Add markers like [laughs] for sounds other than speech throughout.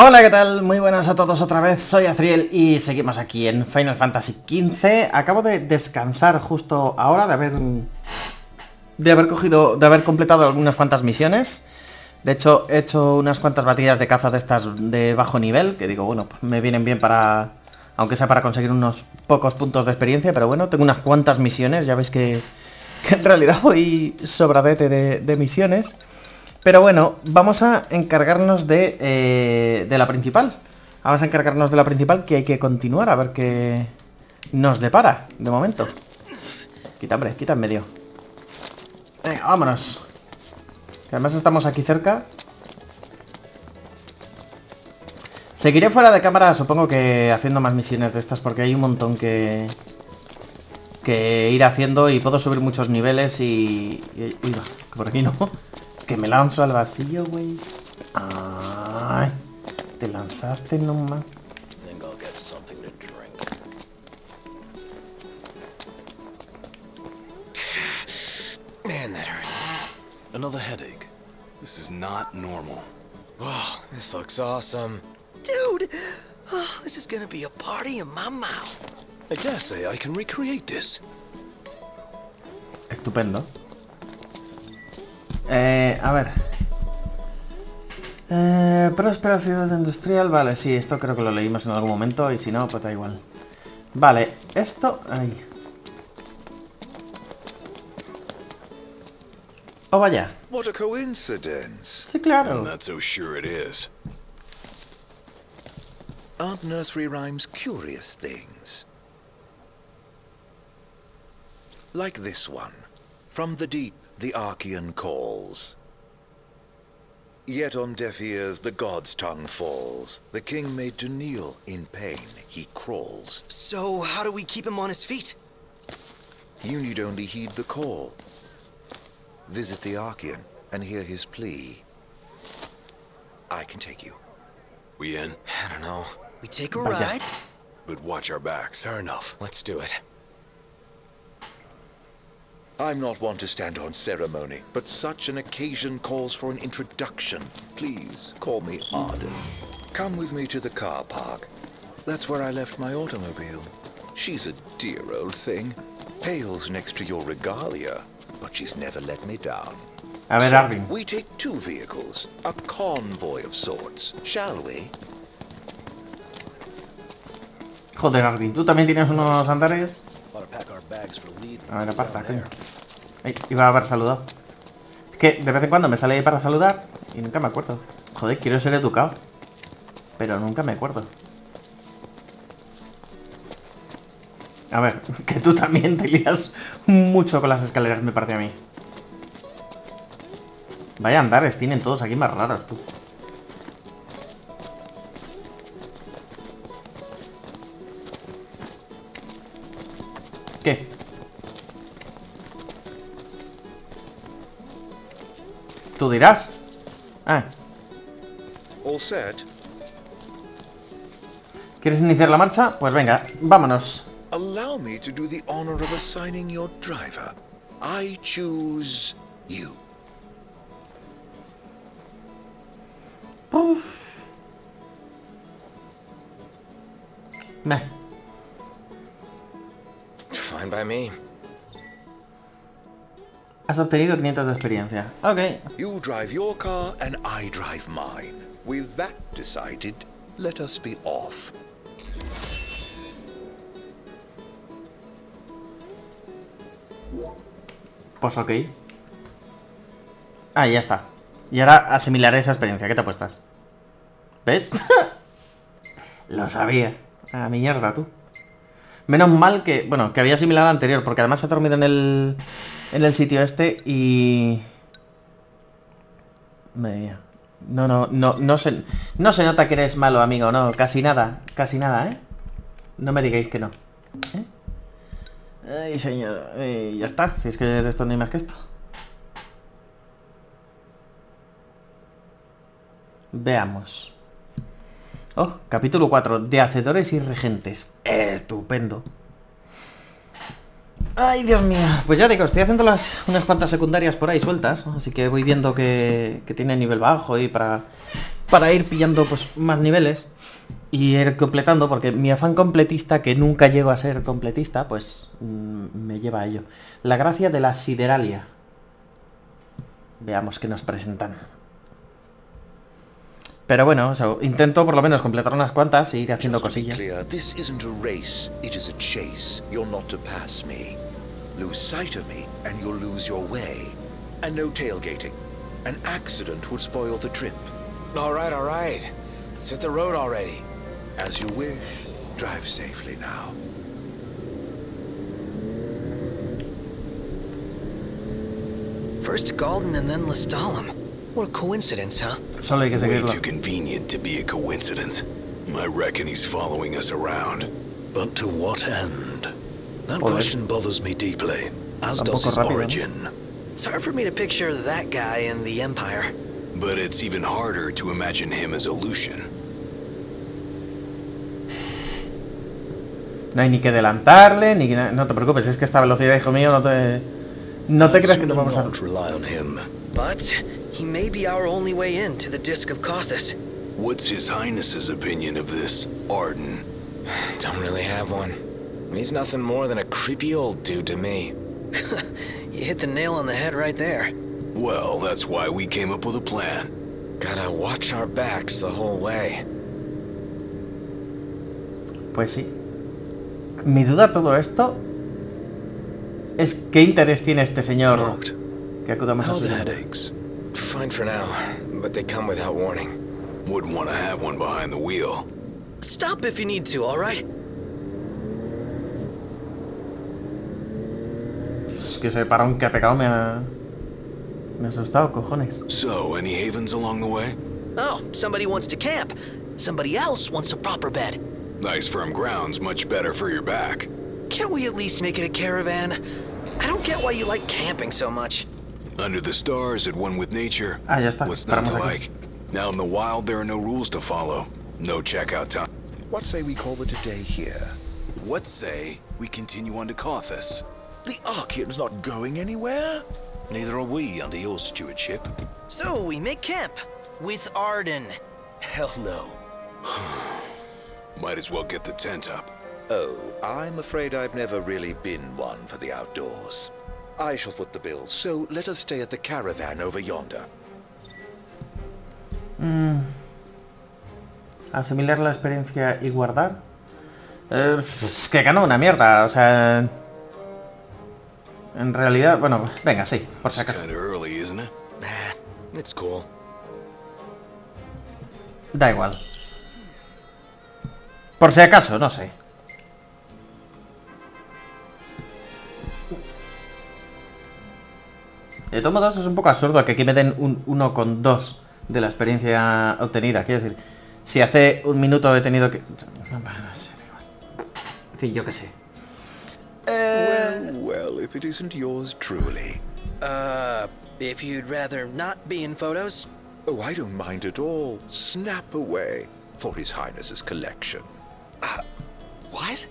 Hola, ¿qué tal? Muy buenas a todos otra vez, soy Azriel y seguimos aquí en Final Fantasy XV. Acabo de descansar justo ahora de haber... De haber cogido... De haber completado algunas cuantas misiones. De hecho, he hecho unas cuantas batidas de caza de estas de bajo nivel, que digo, bueno, pues me vienen bien para... Aunque sea para conseguir unos pocos puntos de experiencia, pero bueno, tengo unas cuantas misiones, ya veis que, en realidad voy sobradete de, de misiones. Pero bueno, vamos a encargarnos de, eh, de la principal. Vamos a encargarnos de la principal que hay que continuar a ver qué nos depara de momento. Quita, hombre, quita en medio. Venga, vámonos. Que además estamos aquí cerca. Seguiré fuera de cámara, supongo que haciendo más misiones de estas porque hay un montón que... Que ir haciendo y puedo subir muchos niveles y... y uy, que por aquí no. Que me lanzo al vacío, güey. Ay, te lanzaste nomás. Think I'll get something to drink. Man, that hurts. Another headache. This is not normal. Oh, this looks awesome. Dude, oh, this is gonna be a party in my mouth. I dare say I can recreate this. Estupendo. Eh, a ver. Eh, próspera ciudad industrial. Vale, sí, esto creo que lo leímos en algún momento y si no, pues da igual. Vale, esto... Ahí. Oh, vaya. What a coincidence. Sí, claro. I'm not so sure it is. Aren't nursery rhymes curious things? Like this one. From the deep, the Archean calls. Yet on deaf ears, the god's tongue falls. The king made to kneel in pain, he crawls. So, how do we keep him on his feet? You need only heed the call. Visit the Archean and hear his plea. I can take you. We in? I don't know. We take a ride? But watch our backs. Fair enough. Let's do it. I'm not one to stand on ceremony, but such an occasion calls for an introduction. Please call me Arden. Come with me to the car park. That's where I left my automobile. She's a dear old thing. Pales next to your regalia, but she's never let me down. A ver, So, we take two vehicles, a convoy of sorts, shall we? Joder, Arvin, ¿tú también tienes unos andares? A ver, aparta, coño. Iba a haber saludado. Es que de vez en cuando me sale ahí para saludar y nunca me acuerdo. Joder, quiero ser educado. Pero nunca me acuerdo. A ver, [laughs] que tú también te lías mucho con las escaleras, me parece a mí. Vaya andares, tienen todos aquí más raros, tú. ¿Qué? Tú dirás. Ah, All set? ¿quieres iniciar la marcha? Pues venga, vámonos. Allow me to do the honor of assigning your driver. I choose you. Meh. Fine by me. Has obtenido 500 de experiencia. Ok. You drive your car and I drive mine. With that decided, let us be off. Pues ok. Ah, ya está. Y ahora asimilaré esa experiencia. ¿Qué te apuestas? ¿Ves? [laughs] Lo sabía. A mi mierda, tú. Menos mal que... Bueno, que había asimilado la anterior, porque además se ha dormido en el... En el sitio este y... No, no, no, no se... No se nota que eres malo, amigo, no. Casi nada. Casi nada, ¿eh? No me digáis que no. ¿Eh? Señor. Eh, ya está. Si es que de esto no hay más que esto. Veamos. Oh, capítulo 4. De hacedores y regentes. Estupendo. Ay, Dios mío. Pues ya digo, estoy haciendo las, unas cuantas secundarias por ahí sueltas. Así que voy viendo que, tiene nivel bajo y para, para ir pillando pues más niveles y ir completando, porque mi afán completista, que nunca llego a ser completista, pues mm, me lleva a ello. La gracia de la sideralia. Veamos qué nos presentan. Pero bueno, o sea, intento por lo menos completar unas cuantas e ir haciendo Just to be cosillas. clear, this isn't a race, it is a chase. You're not to pass me. Lose sight of me, and you'll lose your way. And no tailgating. An accident would spoil the trip. All right, all right. Let's hit the road already. As you wish. Drive safely now. First Galden and then Lestalem. What a coincidence, huh? Solo hay que Way too convenient to be a coincidence. I reckon he's following us around. But to what end? That Joder. question bothers me deeply, as does his rápido, ¿eh? origin. It's hard for me to picture that guy in the Empire. But it's even harder to imagine him as a Lucian. No hay ni que adelantarle, ni que... na- No te preocupes, es que esta velocidad, hijo mío, no te... No te creas que no vamos a... not rely. But he may be our only way in to the Disc of Kothis. What's His Highness's opinion of this Arden? [sighs] Don't really have one. He's nothing more than a creepy old dude to me. [laughs] you hit the nail on the head right there. Well, that's why we came up with a plan. Gotta watch our backs the whole way. Pues sí. Mi duda a todo esto es qué interés tiene este señor Locked. que acudamos a How su the headaches? Fine for now, but they come without warning. Wouldn't want to have one behind the wheel. Stop if you need to, alright? Es que ese parón que ha pegado me ha... Me ha asustado, cojones. So, any havens along the way? Oh, somebody wants to camp. Somebody else wants a proper bed. Nice firm ground's much better for your back. Can't we at least make it a caravan? I don't get why you like camping so much. Under the stars, at one with nature. Ah, ya está. What's not to aquí. like? Now in the wild, there are no rules to follow. No checkout time. What say we call it a day here? What say we continue on to Kothis? The Archean's not going anywhere? Neither are we under your stewardship. So we make camp with Arden. Hell no. [sighs] Might as well get the tent up. Oh, I'm afraid I've never really been one for the outdoors. I shall foot the bill, so let us stay at the caravan over yonder. Asimilar la experiencia y guardar. Eh, es que ganó una mierda, o sea... En realidad, bueno, venga, sí, por si acaso. Da igual. Por si acaso, no sé. De todos modos es un poco absurdo que aquí me den un 1,2 de la experiencia obtenida. Quiero decir, si hace un minuto he tenido que... No, no sé, da igual. En fin, yo qué sé. Well, well, if it isn't yours truly. Uh, if you'd rather not be in photos, Oh, I don't mind at all. Snap away for His Highness's collection. what?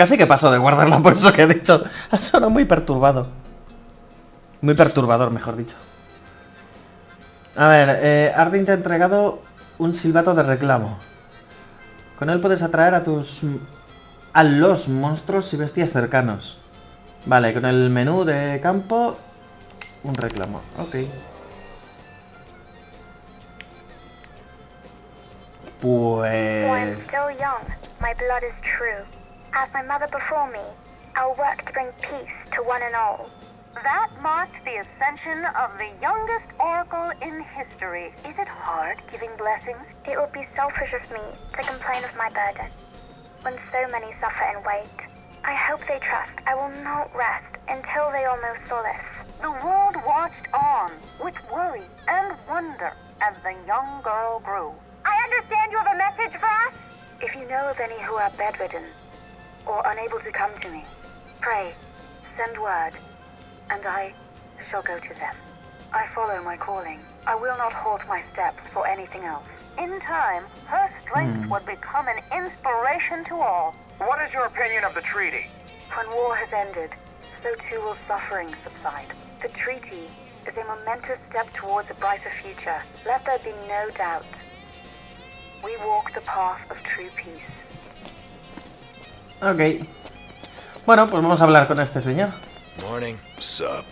Casi que paso de guardarla por eso que he dicho. [laughs] Ha muy perturbado. Muy perturbador, mejor dicho. A ver, eh, te ha entregado un silbato de reclamo. Con él puedes atraer a tus... a los monstruos y bestias cercanos. Vale, con el menú de campo... Un reclamo, ok. Pues... still young, my blood is true. As my mother before me, I'll work to bring peace to one and all. That marked the ascension of the youngest oracle in history. Is it hard giving blessings? It would be selfish of me to complain of my burden when so many suffer and wait. I hope they trust I will not rest until they all know solace. The world watched on with worry and wonder as the young girl grew. I understand you have a message for us? If you know of any who are bedridden or unable to come to me, pray, send word, and I shall go to them. I follow my calling. I will not halt my steps for anything else. In time, her strength hmm. would become an inspiration to all. What is your opinion of the treaty? When war has ended, so too will suffering subside. The treaty is a momentous step towards a brighter future. Let there be no doubt. We walk the path of true peace. Ok. Bueno, pues vamos a hablar con este señor. Morning. Sup?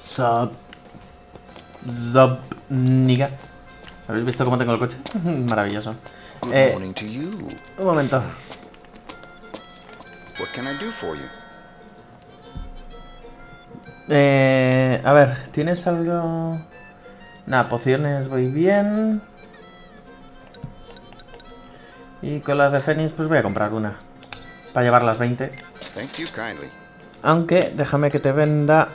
Sup. Sup, nigga. ¿Habéis visto cómo tengo el coche? [laughs] Maravilloso. Good Eh, morning to you. un momento. What can I do for you? Eh, a ver, ¿tienes algo...? Nada, pociones voy bien. Y con las de Fénix pues voy a comprar una. Para llevar las 20. Thank you kindly. Aunque déjame que te venda...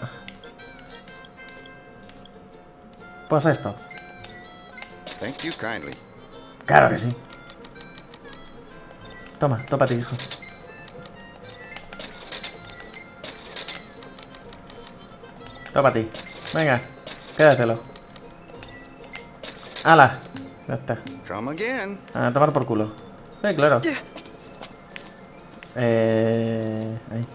Pues esto. Claro que sí. Toma, topa ti, hijo. Topa ti. Venga, quédatelo. ¡Hala! Ya está. Come again. A tomar por culo. Sí, claro. Eh... Ahí.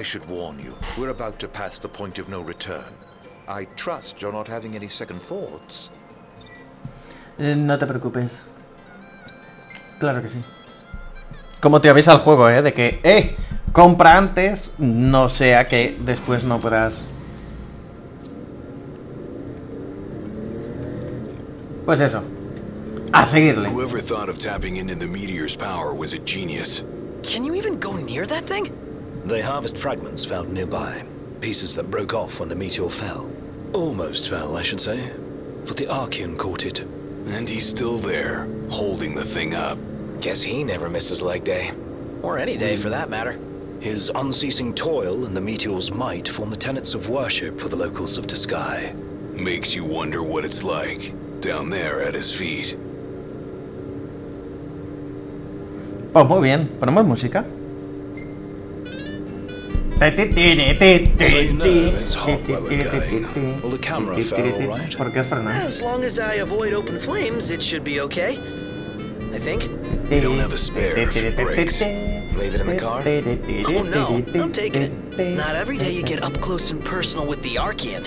I should warn you. We're about to pass the point of no return. I trust you're not having any second thoughts. Eh, No te preocupes. Claro que sí. Como te avisa el juego, ¿eh? De que, ¡eh! Compra antes, no sea que después no puedas... Pues eso. A seguirle. Whoever thought of tapping into the meteor's power was a genius. Can you even go near that thing? They harvest fragments found nearby. Pieces that broke off when the meteor fell. Almost fell, I should say. But the Archean caught it. And he's still there, holding the thing up. Guess he never misses leg day. Or any day for that matter. His unceasing toil and the meteor's might form the tenets of worship for the locals of Disguy. Makes you wonder what it's like, down there at his feet. Pues muy bien. ¿Ponemos música? So you know it's hot where we're going. Well, the camera fell all right. ¿Por qué es Fernando? As long as I avoid open flames, it should be okay. I think. We don't have a spare if it breaks. Leave it in the car? Oh no, I'm taking it. Not every day you get up close and personal with the Archean.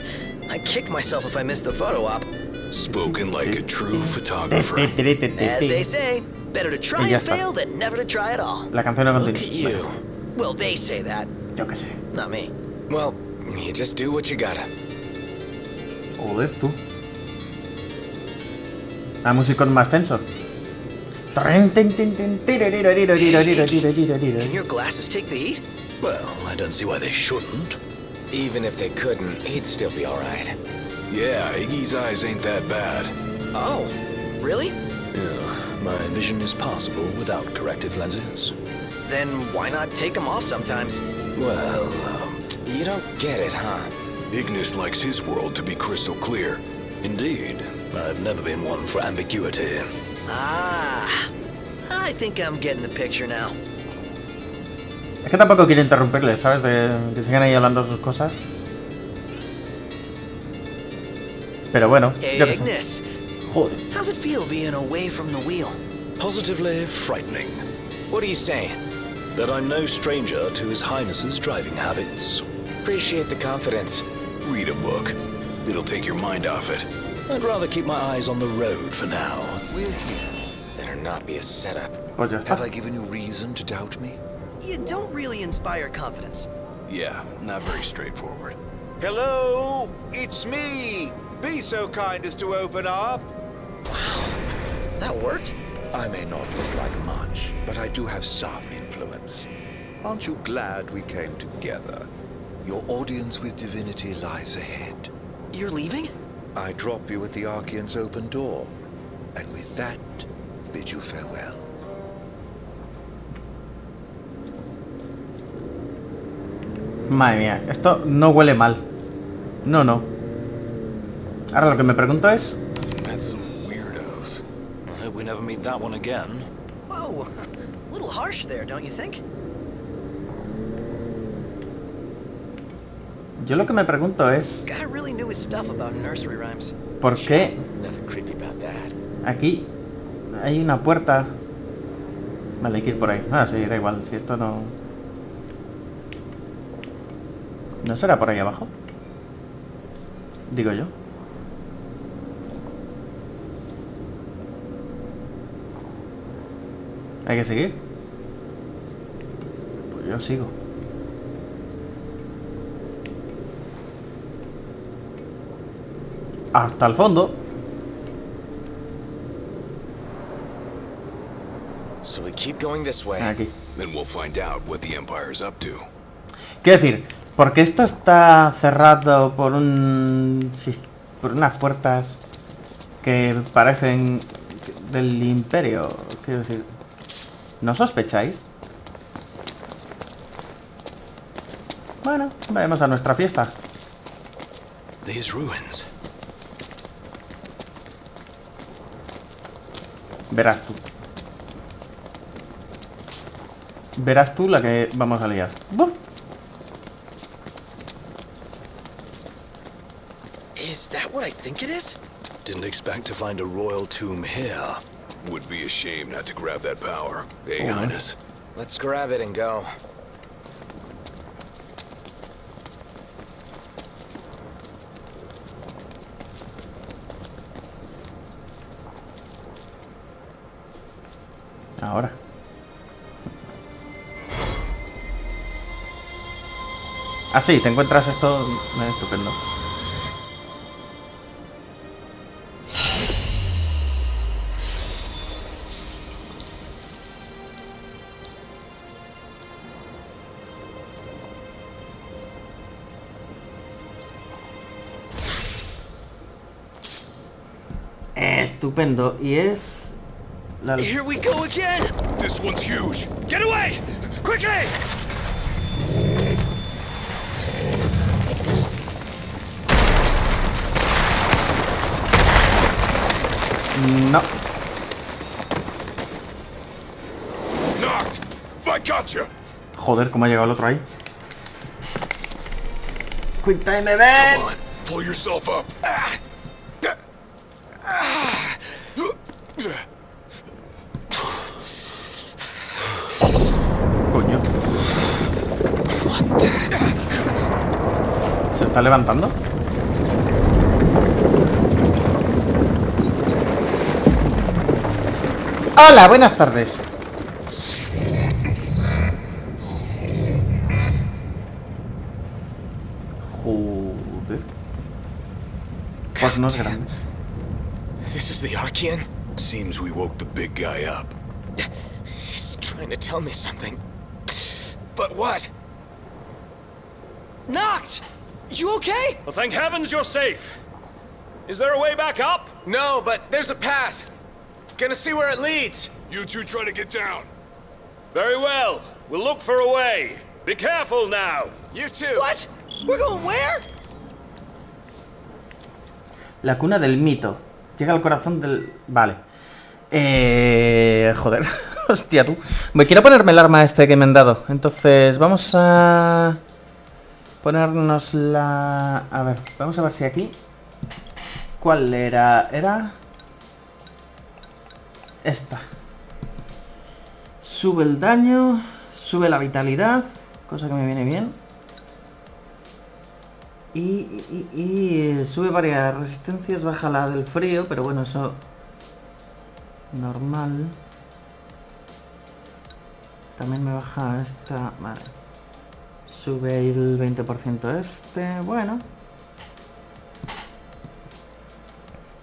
I kick myself if I miss the photo op. Spoken like a true photographer. As they say, better to try and fail than never to try at all. La canción no Look at continúa. you. Well, they say that, Yo qué sé. not me. Well, you just do what you gotta. Joder, tú. La música más tenso. Can your glasses take the heat? Well, I don't see why they shouldn't. Even if they couldn't, he'd still be alright. Yeah, Iggy's eyes ain't that bad. Oh, really? Yeah, my vision is passable without corrective lenses. Then why not take them off sometimes? Well, um, You don't get it, huh? Ignis likes his world to be crystal clear. indeed, I've never been one for ambiguity. Ah, I think I'm getting the picture now. Es que tampoco quiero interrumpirles, ¿sabes? De que sigan ahí hablando sus cosas. Pero bueno, Hey, yo qué sé. Ignis, Joder. how's it feel being away from the wheel? Positively frightening. What are you saying? That I'm no stranger to His Highness's driving habits. Appreciate the confidence. Read a book. It'll take your mind off it. I'd rather keep my eyes on the road for now. We're here. Better not be a setup. Pues ya está. Have I given you reason to doubt me? You don't really inspire confidence. Yeah, not very straightforward. Hello, it's me. Be so kind as to open up. That worked? I may not look like much, but I do have some influence. Aren't you glad we came together? Your audience with divinity lies ahead. You're leaving? I drop you at the Archean's open door, and with that, bid you farewell. Madre mía, esto no huele mal. No, no. Ahora lo que me pregunto es... we never meet that one again. Whoa, a little harsh there, don't you think? Yo lo que me pregunto es... Guy really knew his stuff about nursery rhymes. ¿Por qué Nothing creepy about that. aquí hay una puerta? Vale, hay que ir por ahí. Ah, sí, da igual. Si esto no... ¿No será por ahí abajo? Digo yo. ¿Hay que seguir? Pues yo sigo. Hasta el fondo. So we keep going this way. Aquí. Then we'll find out what the Empire's up to. Quiero decir, porque esto está cerrado por un por unas puertas que parecen del imperio, quiero decir, ¿no sospecháis? Bueno, vayamos a nuestra fiesta. These ruins. Verás tú. Verás tú la que vamos a liar. ¡Buf! Is that what I think it is? Didn't expect to find a royal tomb here. Would be a shame not to grab that power. Hey, Oh, Highness. Let's grab it and go. Ahora. Ah, sí, te encuentras esto eh, estupendo. Estupendo. Y es... La... Here we go again! This one's huge. Get away! Quickly! No. Knocked. I gotcha. Joder, cómo ha llegado el otro ahí. Quick time Come event. on. Pull yourself up. Coño. Está levantando? Hola, buenas tardes. Joder. Pues no es grande. This is the Archean? Seems we woke the big guy up. He's trying to tell me something. But what? Knocked! You okay? Well, thank heavens you're safe. Is there a way back up? No, but there's a path. Gonna see where it leads. You two try to get down. Very well. We'll look for a way. Be careful now. You too. What? We're going where? La cuna del mito. Llega al corazón del... Vale. Eh... Joder. [laughs] Hostia, tú. Me quiero ponerme el arma este que me han dado. Entonces, vamos a... Ponernos la... A ver, vamos a ver si aquí... ¿Cuál era? Era... Esta. Sube el daño. Sube la vitalidad. Cosa que me viene bien. Y, sube varias resistencias, baja la del frío, pero bueno, eso... Normal. También me baja esta... Vale. Sube el 20% este... Bueno.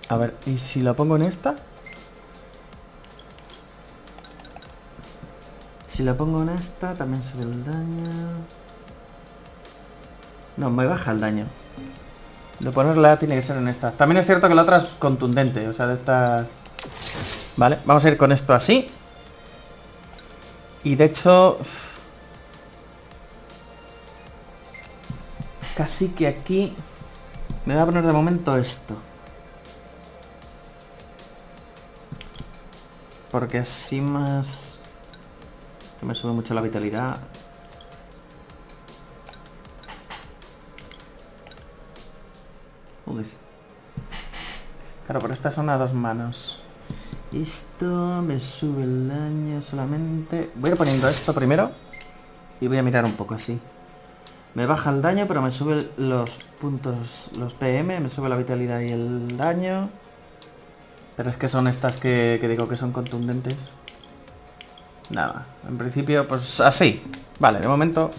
A ver, ¿y si lo pongo en esta? Si lo pongo en esta, también sube el daño... No, me baja el daño. De ponerla tiene que ser en esta. También es cierto que la otra es contundente, o sea, de estas... Vale, vamos a ir con esto así. Y de hecho... Casi que aquí... Me voy a poner de momento esto. Porque así más... Me sube mucho la vitalidad. Joder. Claro, pero estas son a dos manos. Esto me sube el daño solamente... Voy a ir poniendo esto primero. Y voy a mirar un poco así. Me baja el daño, pero me sube los puntos, los PM, me sube la vitalidad y el daño. Pero es que son estas que, que digo que son contundentes. Nada, en principio, pues así. Vale, de momento...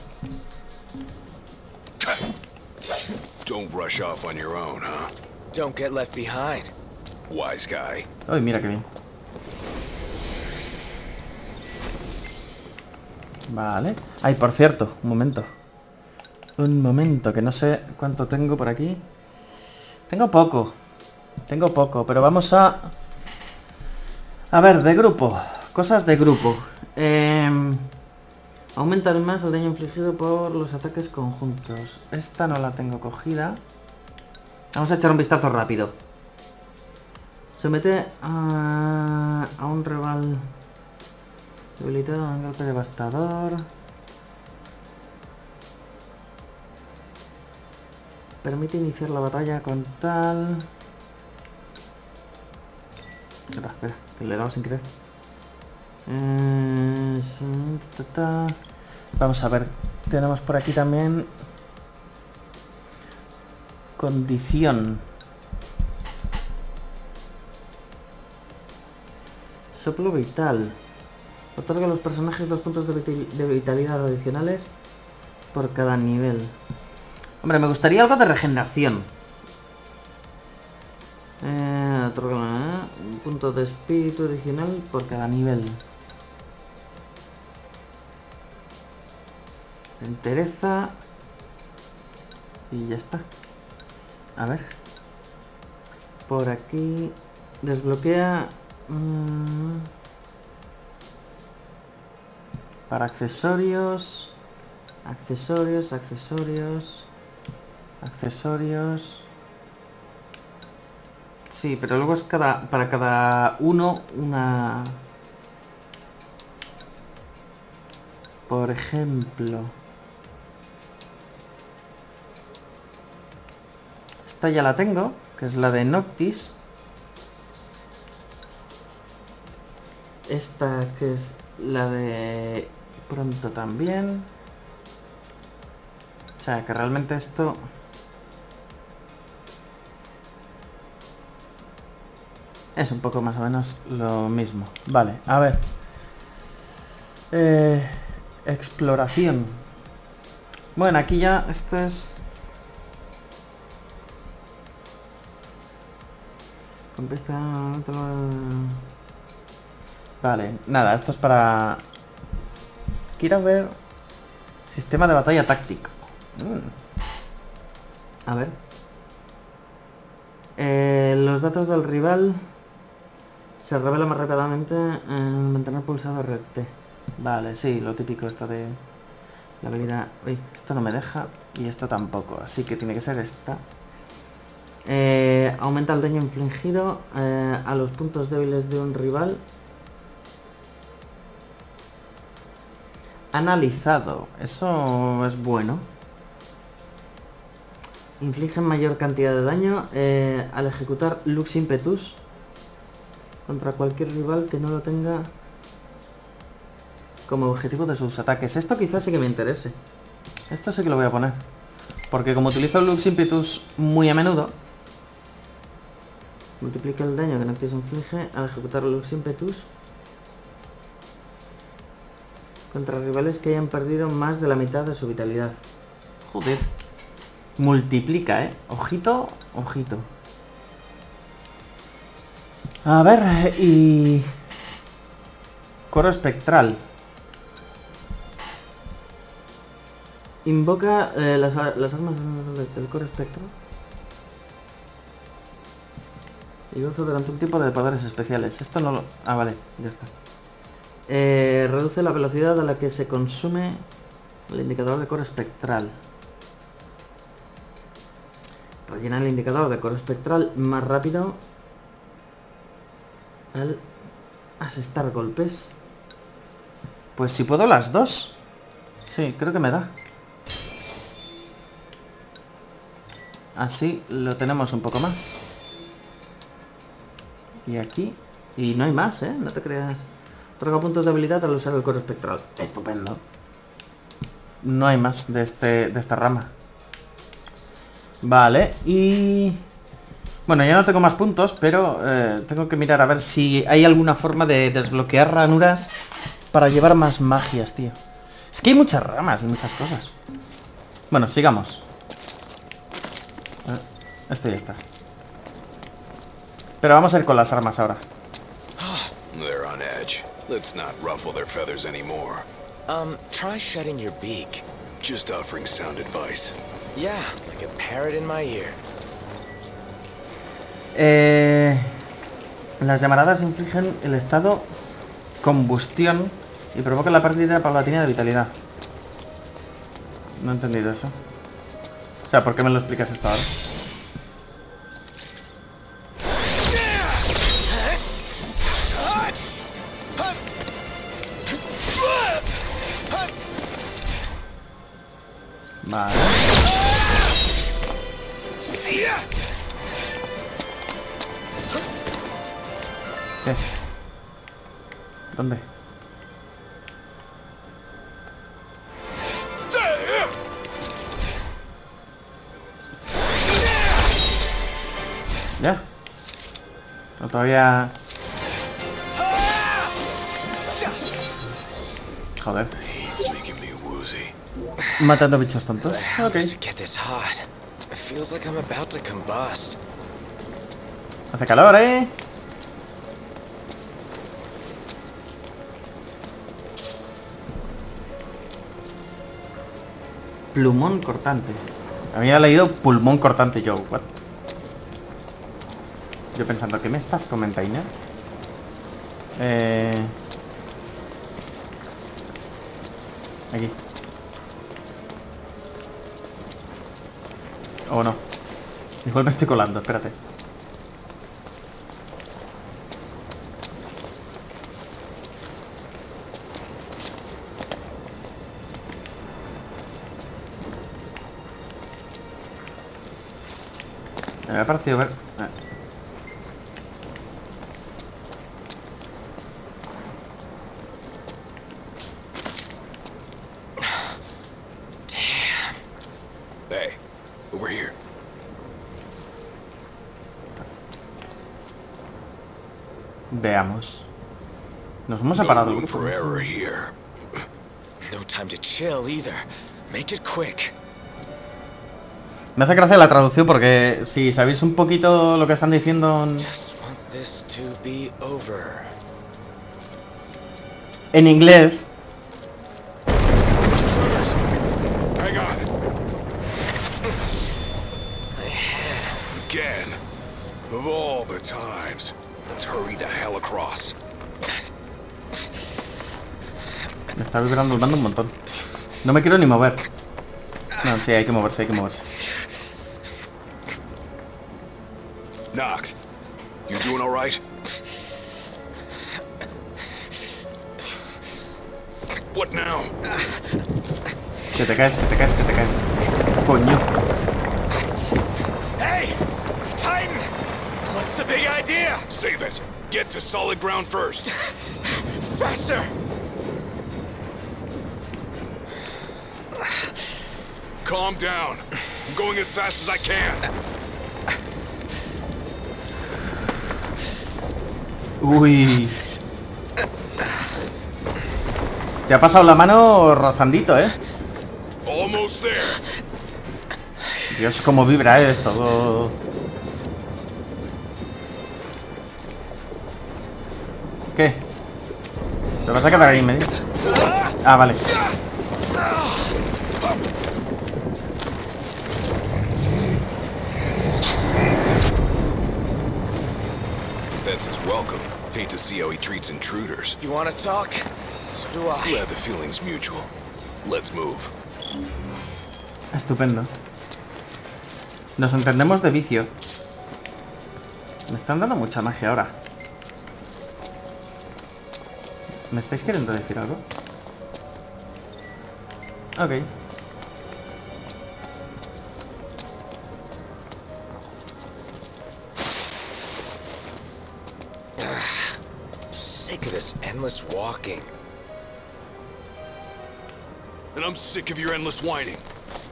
Don't rush off on your own, huh? Don't get left behind. Wise guy. Ay, mira qué bien. Vale. Ay, por cierto, un momento. Un momento, que no sé cuánto tengo por aquí. Tengo poco. Tengo poco, pero vamos a... A ver, de grupo. Cosas de grupo. Eh... Aumentar más el daño infligido por los ataques conjuntos. Esta no la tengo cogida. Vamos a echar un vistazo rápido. Somete a, a un rival debilitado un golpe devastador. Permite iniciar la batalla con tal... Espera, espera, que le dado sin querer. Eh. Vamos a ver, tenemos por aquí también... Condición. Soplo vital. Otorga a los personajes dos puntos de vitalidad adicionales por cada nivel. Hombre, me gustaría algo de regeneración. Eh, otorga eh, un punto de espíritu adicional por cada nivel. Entereza. Y ya está. A ver. Por aquí. Desbloquea. mm, para accesorios. Accesorios, accesorios. Accesorios. Sí, pero luego es cada. para cada uno una. Por ejemplo. Esta ya la tengo, que es la de Noctis. Esta que es la de pronto también. O sea, que realmente esto... Es un poco más o menos lo mismo. Vale, a ver. Eh, exploración. Bueno, aquí ya esto es... Contesta... Vale, nada, esto es para... Quiero ver... Sistema de batalla táctico. Mm. A ver. Eh, los datos del rival se revelan más rápidamente en mantener pulsado RT. Vale, sí, lo típico esto de la habilidad... Uy, esto no me deja y esto tampoco, así que tiene que ser esta. Eh, aumenta el daño infligido eh, a los puntos débiles de un rival. Analizado, eso es bueno. Inflige mayor cantidad de daño eh, al ejecutar Lux Impetus contra cualquier rival que no lo tenga como objetivo de sus ataques. Esto quizás sí que me interese. Esto sí que lo voy a poner. Porque como utilizo Lux Impetus muy a menudo, multiplica el daño que Noctis inflige al ejecutar Lux Impetus contra rivales que hayan perdido más de la mitad de su vitalidad. Joder. Multiplica, ¿eh? Ojito, ojito. A ver, y... Coro espectral. Invoca eh, las, las armas del, coro espectral. Y gozo durante un tiempo de poderes especiales. Esto no lo... Ah, vale, ya está. Eh, reduce la velocidad a la que se consume el indicador de coro espectral. Rellena el indicador de coro espectral más rápido asestar golpes. Pues si puedo las dos. Sí, creo que me da. Así lo tenemos un poco más. Y aquí. Y no hay más, ¿eh? No te creas. Otorga puntos de habilidad al usar el coro espectral. Estupendo. no hay más de, este, de esta rama. Vale, y... Bueno, ya no tengo más puntos, pero eh, tengo que mirar a ver si hay alguna forma de desbloquear ranuras para llevar más magias, tío. Es que hay muchas ramas y muchas cosas. Bueno, sigamos. Eh, esto ya está. Pero vamos a ir con las armas ahora. They're on edge. Let's not ruffle their feathers anymore. Um, try shutting your beak. Just offering sound advice. Yeah, like a parrot in my ear. Eh, las llamaradas infligen el estado combustión y provocan la pérdida paulatina de vitalidad. No he entendido eso. O sea, ¿por qué me lo explicas esto ahora? I'm about to combust. Hace calor, ¿eh? Plumón cortante. Había leído pulmón cortante yo. What? Yo pensando, ¿qué me estás comentando? Eh... Aquí. O no. Igual me estoy colando, espérate. Me ha parecido ver... ah. Hey, over here. Veamos. Nos hemos separado. No room for error here. No time to chill either. Make it quick. Me hace gracia la traducción porque si sabéis un poquito lo que están diciendo en inglés, está vibrando el mando un montón. No me quiero ni mover. No, sí, hay que moverse, hay que moverse. Knocked. You doing all right? What now? Que te caes, que te caes, que te caes. Coño. Hey! Titan! What's the big idea? Save it. Get to solid ground first. Faster! Calm down. I'm going as fast as I can. Uy. Te ha pasado la mano rozandito, ¿eh? Almost there. Dios, cómo vibra esto. ¿Qué? ¿Te vas a quedar ahí medio? Ah, vale. That's his welcome. Hate to see how he treats intruders. You wanna talk? So do I. Glad the feeling's mutual. Let's move. Estupendo. Nos entendemos de vicio. Me están dando mucha magia ahora. ¿Me estáis queriendo decir algo? Ok. Endless walking. and I'm sick of your endless whining.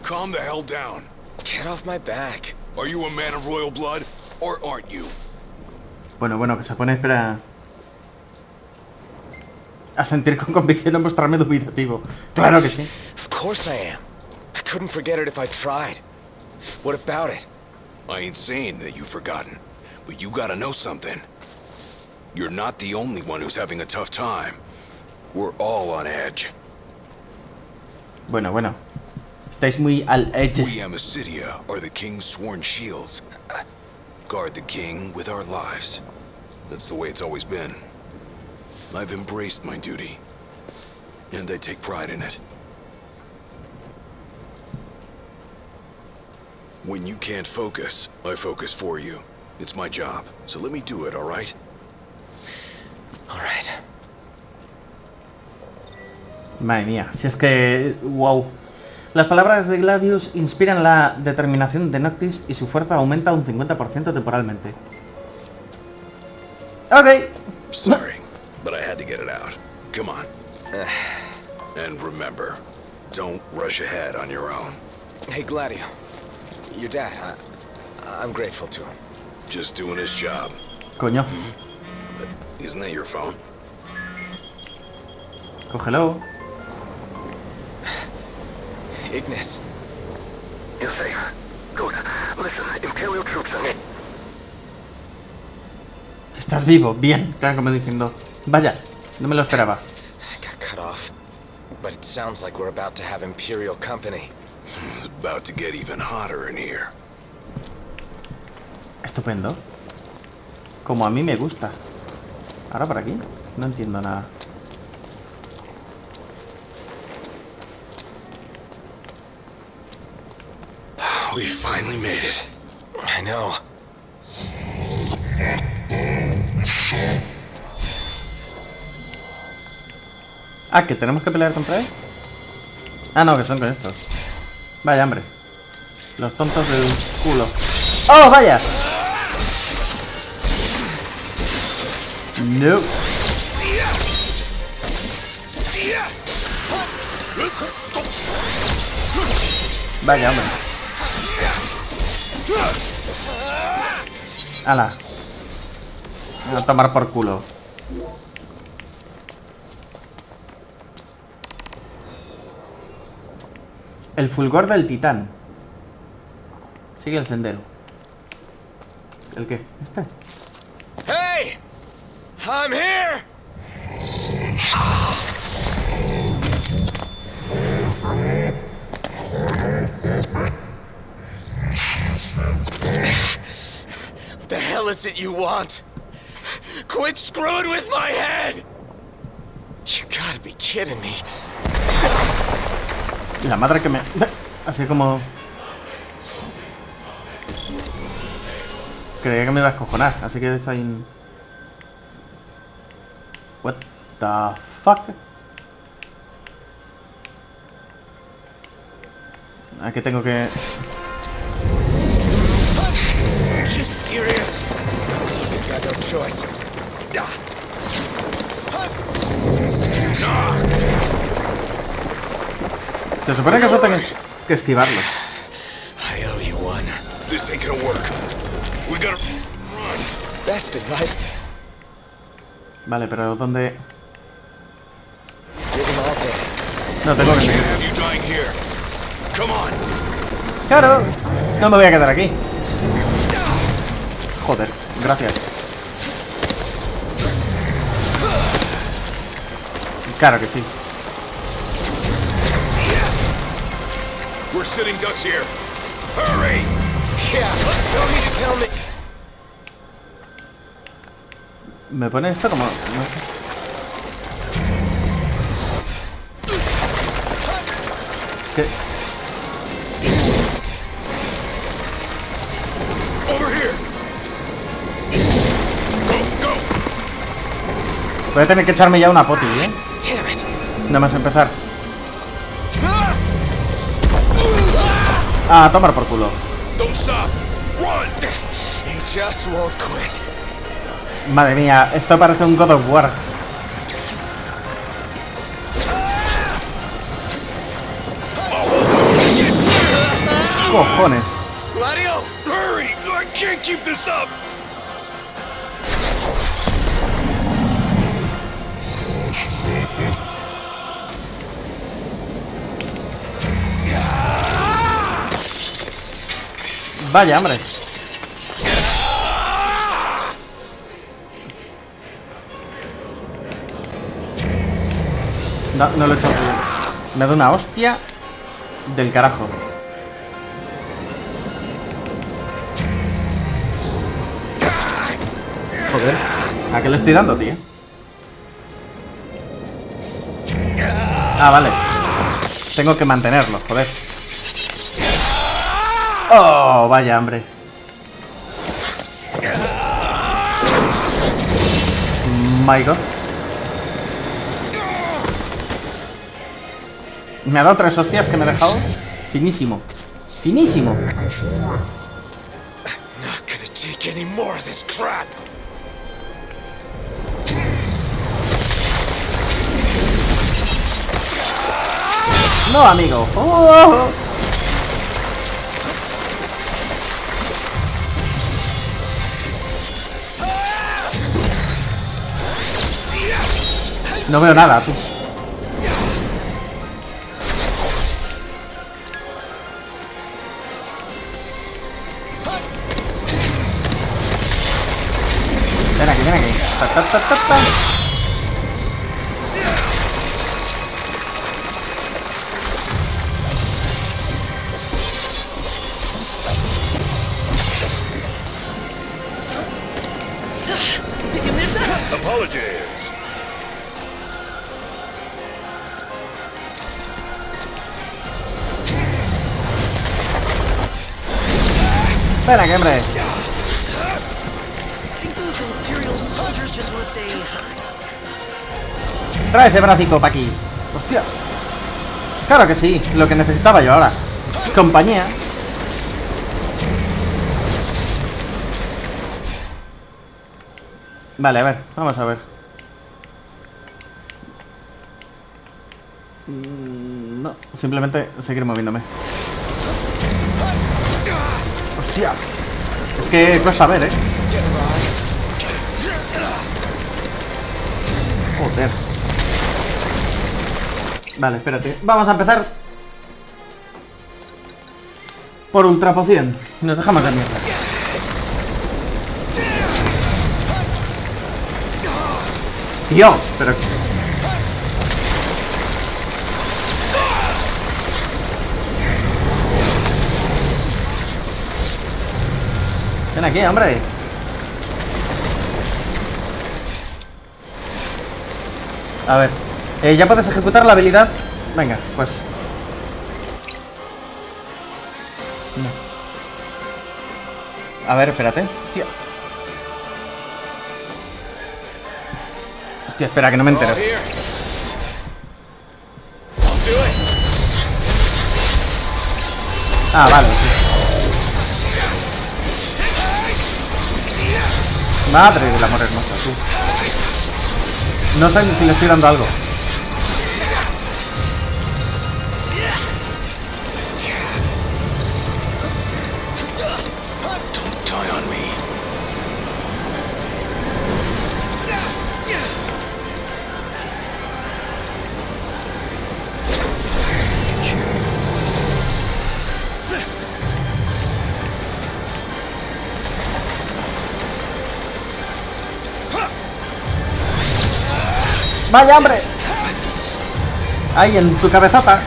Calm the hell down. Get off my back. Are you a man of royal blood, or aren't you? Bueno, bueno, que se pone espera a sentir con convicción o mostrarme dubitativo. Claro que sí. Of course I am. I couldn't forget it if I tried. What about it? I ain't saying that you've forgotten, but you gotta know something. You're not the only one who's having a tough time. We're all on edge. Bueno, bueno. Estáis muy al edge. We Amicitia are the king's sworn shields. Guard the king with our lives. That's the way it's always been. I've embraced my duty. And I take pride in it. When you can't focus, I focus for you. It's my job, so let me do it. All right. Madre mía, si es que... Wow. Las palabras de Gladius inspiran la determinación de Noctis y su fuerza aumenta un 50% temporalmente. Ok. Sorry, but I had to get it out. Come on. [sighs] and remember, don't rush ahead on your own. Hey, Gladio. Your dad, I, I'm grateful to him. Just doing his job. Coño. But isn't that your phone? Oh, Cógelo. Ignis. You're safe. Good. Listen, Imperial troops are in. Estás vivo. Bien. Claro, como diciendo. Vaya. No me lo esperaba. I got cut off. But it sounds like we're about to have Imperial company. Hmm, it's about to get even hotter in here. Estupendo. Como a mí me gusta. Ahora por aquí. No entiendo nada. We finally made it. I know. Ah, que tenemos que pelear contra él. Ah, no, que son con estos. Vaya, hombre. Los tontos del culo. ¡Oh, vaya! No. Vaya, hombre. Ala. A tomar por culo. El fulgor del titán. Sigue el sendero. ¿El qué? ¿Este? Hey! I'm here! What the hell is it you want? Quit screwing with my head! You gotta be kidding me. La madre que me... Así como... Creía que me iba a escojonar, así que está ahí... What the fuck? Aquí tengo que... You serious? Looks like got no choice. Se supone que eso tenés que esquivarlo. I owe you one. This ain't gonna work. We gotta run. Best advice. Vale, pero ¿dónde...? No, tengo que seguir. ¡Claro! No me voy a quedar aquí. Joder, gracias. Claro que sí. We're sitting ducks here. Hurry! Yeah, don't need to tell me. Me pone esto como... No sé. ¿Qué? Voy a tener que echarme ya una poti, ¿eh? Nada más empezar. Ah, tomar por culo. Madre mía, esto parece un God of War. Cojones. Gladio, hurry! I can't keep this up. Vaya, hombre. No, lo he hecho bien. Me da una hostia del carajo. Joder, ¿a qué le estoy dando, tío? Ah, vale. Tengo que mantenerlo, joder. Oh, vaya hambre. My God. Me ha dado tres hostias que me ha dejado finísimo. Finísimo. No, amigo. Oh. No veo nada, tú. Aquí. Ta, ta, ta, ta, ta. Did you miss us? Apologies. Ven aquí, hombre. Ese bracico pa' aquí. Hostia. Claro que sí, lo que necesitaba yo ahora. Compañía. Vale, a ver, vamos a ver. Mm, No, simplemente seguir moviéndome. Hostia. Es que cuesta ver, ¿eh? Joder. Vale, espérate. Vamos a empezar por ultra poción. Nos dejamos de mierda. Tío, pero... Ven aquí, hombre. A ver. Eh, ¿Ya puedes ejecutar la habilidad? Venga, pues... A ver, espérate. Hostia. Hostia, espera, que no me entero. Ah, vale, sí. Madre del amor hermoso, tú. No sé si le estoy dando algo. ¡Vaya, hombre! Ahí, en tu cabezota.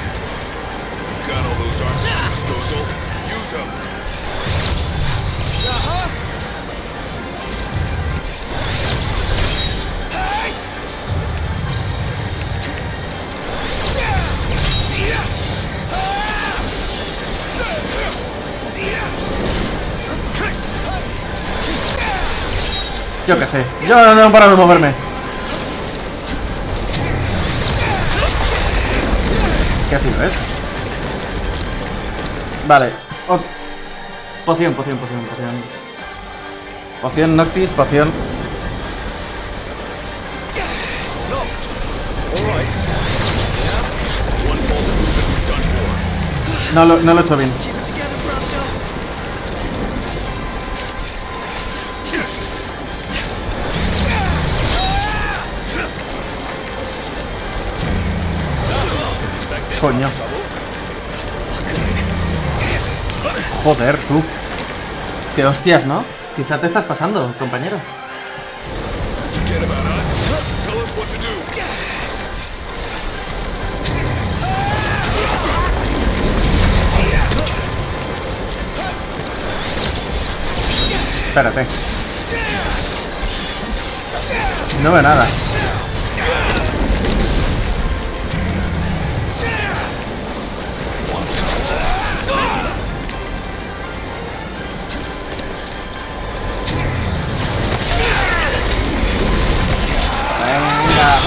Yo qué sé. Yo no, no paro de moverme. ¿Qué ha sido eso? Vale. ot- Poción, poción, poción, poción. Poción Noctis, poción. No lo, no lo he hecho bien. Coño. Joder, tú. Qué hostias, ¿no? Quizá te estás pasando, compañero. Espérate. No veo nada.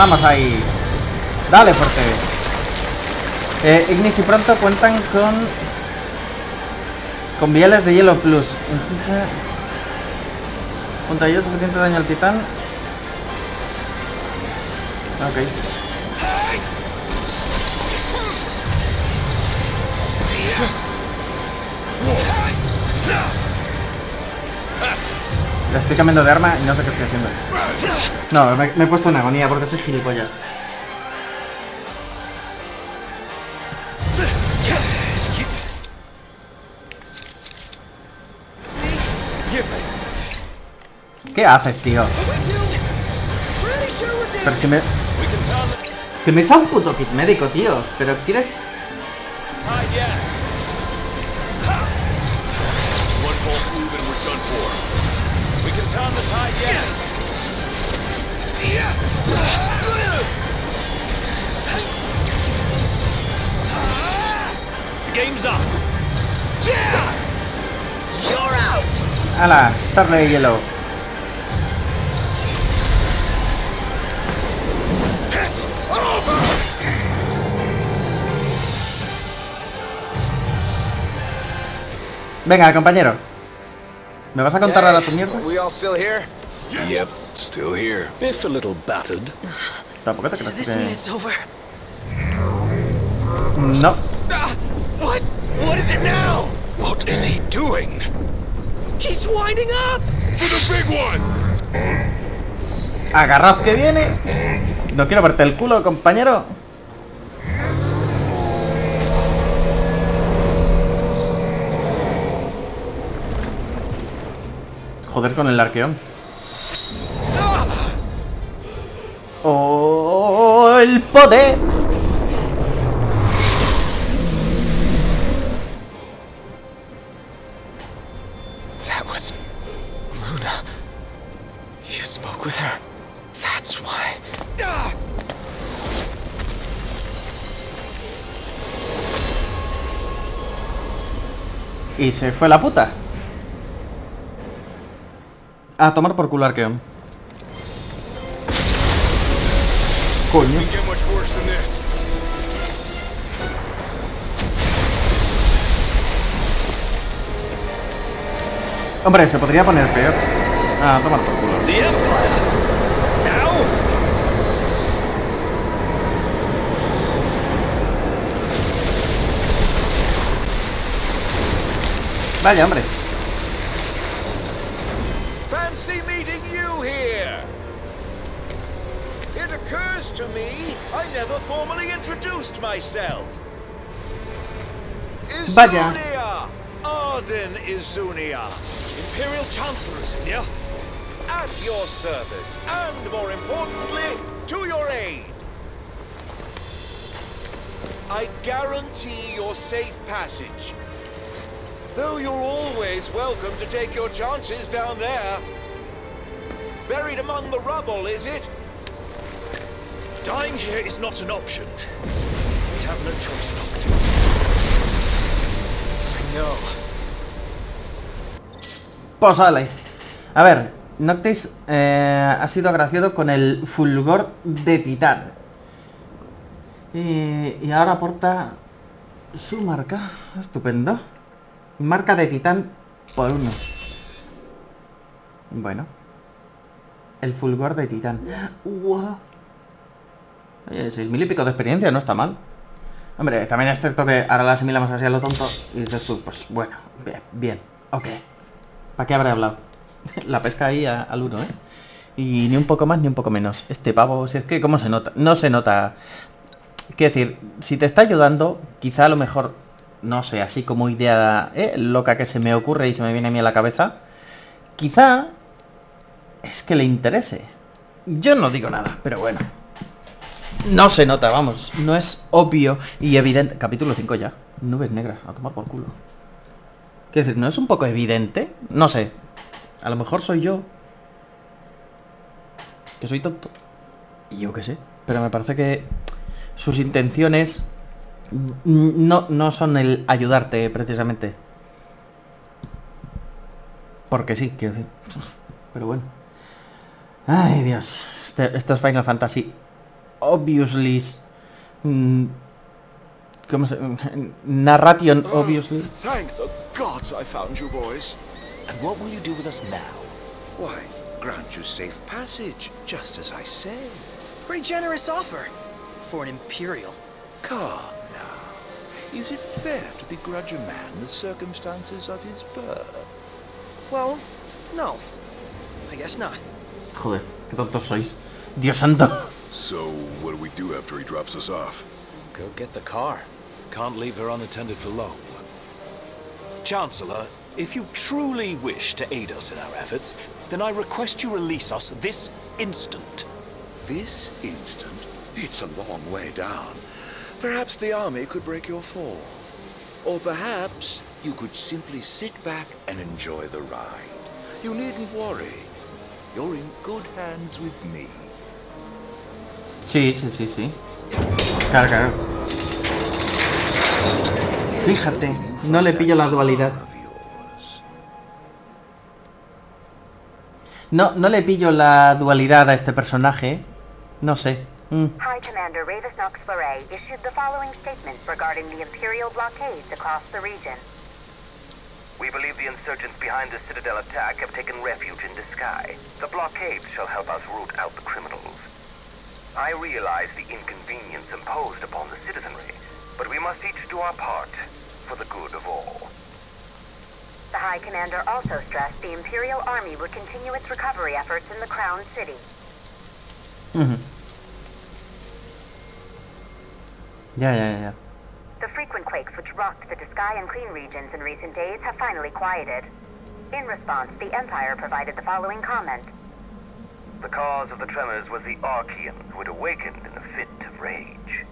Vamos ahí. Dale fuerte. Eh, Ignis y pronto cuentan con con viales de hielo plus. Junto a suficiente daño al titán. Ok. Estoy cambiando de arma y no sé qué estoy haciendo. No, me, me he puesto en agonía porque soy gilipollas. ¿Qué haces, tío? Pero si me... Que me echa un puto kit médico, tío. Pero quieres... One false move and we're done for. We can turn the tide yet. The game's up. You're out! ¡Hala! Echarle hielo. Venga, compañero. ¿Me vas a contar ahora tu mierda? We all still here? Yep, still here. If a little battered, Tampoco te creas que... it's over? No. Ah, what? What is it now? what is he doing? He's winding up! For the big one! Agarraos que viene. No quiero verte el culo, compañero. Joder con el arqueón. ¡Oh, el poder! That was Luna. You spoke with her. That's why. Y se fue la puta. A tomar por culo arqueón. Coño. Hombre, se podría poner peor. Ah, tomar por culo. Vaya, hombre. Occurs to me I never formally introduced myself. Vaya. Izunia! Arden Izunia! Imperial Chancellor is in here. At your service, and more importantly, to your aid. I guarantee your safe passage. Though you're always welcome to take your chances down there. Buried among the rubble, is it? Dying here is not an option. We have no choice. Pues. A ver, Noctis eh, ha sido agraciado con el fulgor de titán. Y, y ahora aporta su marca. Estupendo. Marca de titán por uno. Bueno. El fulgor de titán. ¡Wow! Oye, seis mil y pico de experiencia, no está mal. Hombre, también es cierto que ahora la asimilamos así a lo tonto y dices tú, pues bueno, bien, bien, ok. ¿Para qué habré hablado? [laughs] La pesca ahí al uno, ¿eh? Y ni un poco más ni un poco menos. Este pavo, si es que, ¿cómo se nota? No se nota. quiero decir, si te está ayudando, quizá a lo mejor, no sé, así como idea eh, loca que se me ocurre y se me viene a mí a la cabeza, quizá es que le interese. Yo no digo nada, pero bueno. No se nota, vamos. No es obvio y evidente. Capítulo 5 ya. Nubes negras, a tomar por culo. Quiero decir, ¿no es un poco evidente? No sé. A lo mejor soy yo. Que soy tonto. Y yo qué sé. Pero me parece que sus intenciones no, no son el ayudarte precisamente. Porque sí, quiero decir. Pero bueno. Ay, Dios. Este, esto es Final Fantasy. Obviously. mm, ¿Cómo se Narration, obviously. Thank the gods I found you boys. And what will you do with us now? Why, grant you safe passage, just as I say. Pretty generous offer. For an Imperial. Calm now. Is it fair to begrudge a man the circumstances of his birth? Well, no. I guess not. Joder, qué tontos sois. Dios santo. So, what do we do after he drops us off? Go get the car. Can't leave her unattended for long. Chancellor, if you truly wish to aid us in our efforts, then I request you release us this instant. This instant? It's a long way down. Perhaps the army could break your fall. Or perhaps you could simply sit back and enjoy the ride. You needn't worry. You're in good hands with me. Sí, sí, sí, sí. Claro, claro. Fíjate, no le pillo la dualidad. No, no le pillo la dualidad a este personaje. No sé. Mm. High Commander Ravis Nox Foray issued the following statement regarding the Imperial blockades across the region. We believe the insurgents behind the Citadel attack have taken refuge in Disguise. The blockade shall help us root out the criminals. I realize the inconvenience imposed upon the citizenry, but we must each do our part for the good of all. The High Commander also stressed the Imperial Army would continue its recovery efforts in the Crown City. Mm-hmm. Ujú. Ya, Yeah, yeah, yeah. The frequent quakes which rocked the Disguise and Clean regions in recent days have finally quieted. In response, the Empire provided the following comment. The cause of the tremors was the Archean, who had awakened in a fit of rage.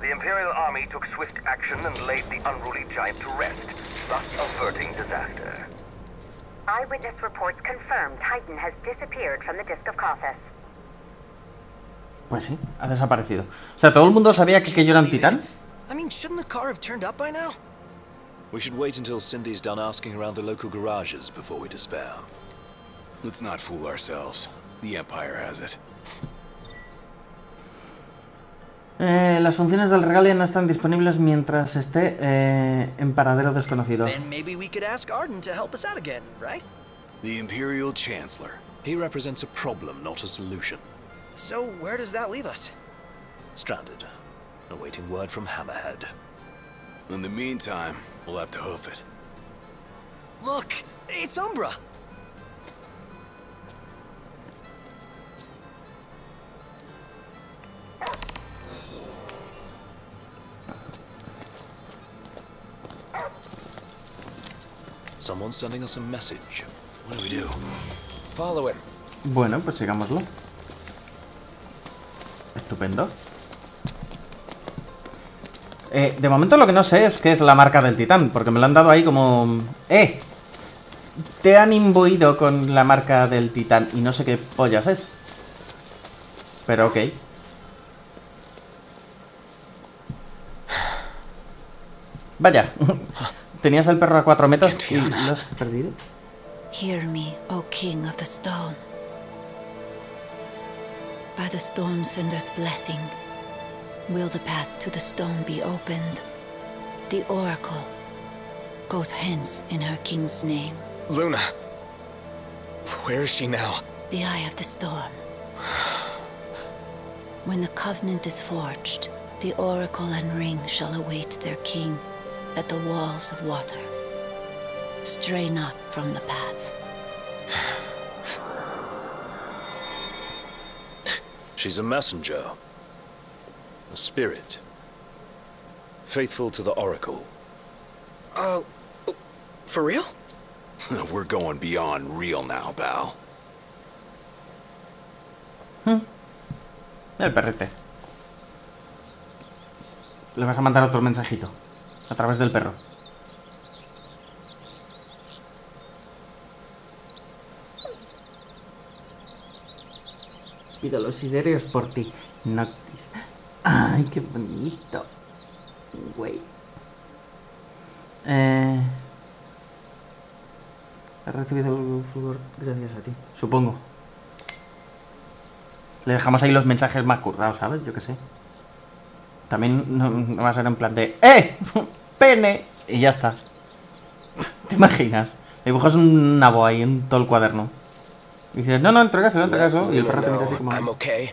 The Imperial army took swift action and laid the unruly giant to rest, thus averting disaster. Eyewitness reports confirm Titan has disappeared from the Disk of Kothis. Pues sí, ha desaparecido. O sea, todo el mundo sabía que, que yo era un titán. I mean, shouldn't the car have turned up by now? We should wait until Cindy's done asking around the local garages before we despair. Let's not fool ourselves. The Empire has it. Eh, las funciones del regalia no están disponibles mientras esté eh, en paradero desconocido. Then maybe we could ask Arden to help us out again, right? The Imperial Chancellor. He represents a problem, not a solution. So where does that leave us? Stranded, awaiting word from Hammerhead. In the meantime, we'll have to hoof it. Look, it's Umbra. Someone's sending us a message. What do we do? Follow. Bueno, pues sigámoslo. Estupendo. Eh, de momento lo que no sé es qué es la marca del titán, porque me lo han dado ahí como... ¡Eh! Te han imbuido con la marca del titán y no sé qué pollas es. Pero ok. Vaya. Tenías el perro a cuatro metros y lo has perdido. Hear me, O King of the Stone. By the Stormsender's blessing, will the path to the stone be opened. The Oracle goes hence in her king's name. Luna. Where is she now? The Eye of the Storm. When the Covenant is forged, the Oracle and Ring shall await their king at the walls of water. Stray not from the path. [sighs] She's a messenger. A spirit. Faithful to the Oracle. Uh, for real? [laughs] We're going beyond real now, pal. El perrete. Le vas a mandar otro mensajito. A través del perro. Pido los siderios por ti, Noctis. Ay, qué bonito. Güey. Eh... He recibido el fulgor gracias a ti. Supongo. Le dejamos ahí los mensajes más currados, ¿sabes? Yo qué sé. También no, no va a ser en plan de ¡Eh! [laughs] ¡Pene! Y ya está. [laughs] ¿Te imaginas? Dibujas un nabo ahí en todo el cuaderno. Y dices, no, no, entregaselo, entregaselo. Y el perro te mira así como... I'm okay.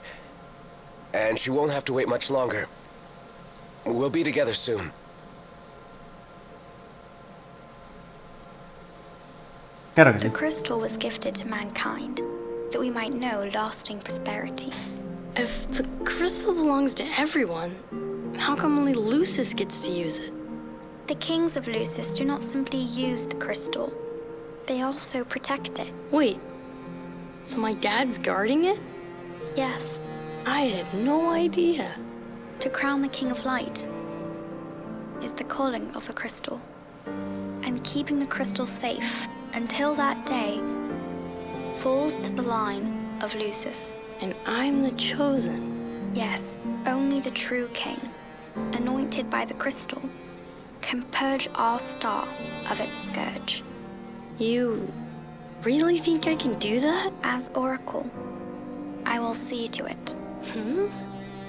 And she won't have to wait much longer. We'll be together soon. Claro que sí. The crystal was gifted to mankind, that we might know lasting prosperity. If the crystal belongs to everyone, how come only Lucis gets to use it? The kings of Lucis do not simply use the crystal, they also protect it. Wait, so my dad's guarding it? Yes, I had no idea. to crown the King of Light is the calling of the crystal. And keeping the crystal safe until that day falls to the line of Lucis. And I'm the chosen. Yes, only the true king, anointed by the crystal, can purge our star of its scourge. You really think I can do that? As Oracle, I will see to it. Hmm?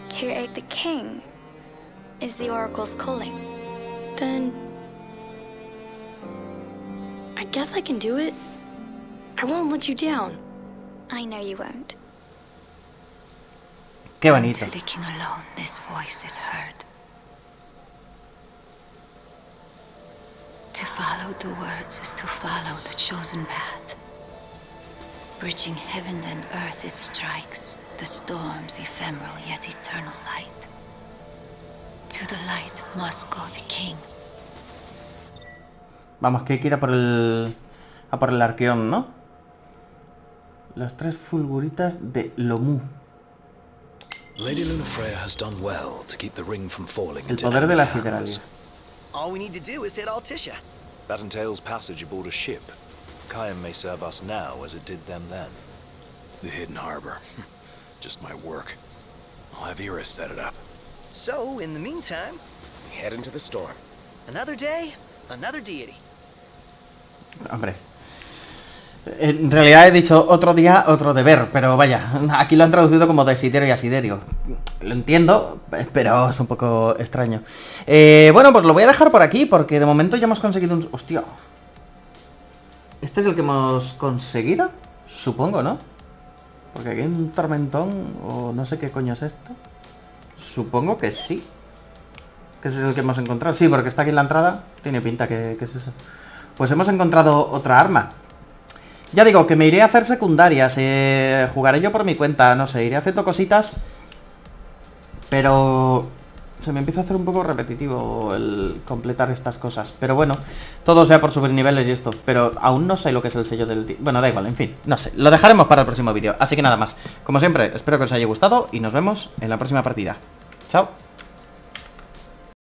To aid the king is the Oracle's calling. Then. I guess I can do it. I won't let you down. I know you won't. Qué bonito. To the king alone, this voice is heard. To follow the words is to follow the chosen path. Bridging heaven and earth, it strikes the storm's ephemeral yet eternal light. To the light must go the king. Vamos, que hay que ir a por el... A por el arqueón, ¿no? Las tres fulguritas de Lomu. Lady Lunafreya has done well to keep the ring from falling El into poder de enemy la hands. Sideralia. All we need to do is hit Altisha. That entails passage aboard a ship. Kyan may serve us now as it did them then. The hidden harbor. [laughs] Just my work. I'll have Iris set it up. So, in the meantime, We head into the storm. another day, another deity. Hombre. En realidad he dicho otro día, otro deber, pero vaya, aquí lo han traducido como desiderio y asiderio. Lo entiendo, pero es un poco extraño. Eh, bueno, pues lo voy a dejar por aquí, porque de momento ya hemos conseguido un... ¡Hostia! ¿Este es el que hemos conseguido? Supongo, ¿no? Porque aquí hay un tormentón, o no sé qué coño es esto. Supongo que sí. Que ese es el que hemos encontrado. Sí, porque está aquí en la entrada. Tiene pinta que, que es eso. Pues hemos encontrado otra arma. Ya digo, que me iré a hacer secundarias. eh, jugaré yo por mi cuenta, no sé, iré haciendo cositas. Pero se me empieza a hacer un poco repetitivo el completar estas cosas. Pero bueno, todo sea por subir niveles y esto. Pero aún no sé lo que es el sello del... Bueno, da igual, en fin, no sé. Lo dejaremos para el próximo vídeo. Así que nada más. Como siempre, espero que os haya gustado y nos vemos en la próxima partida. Chao.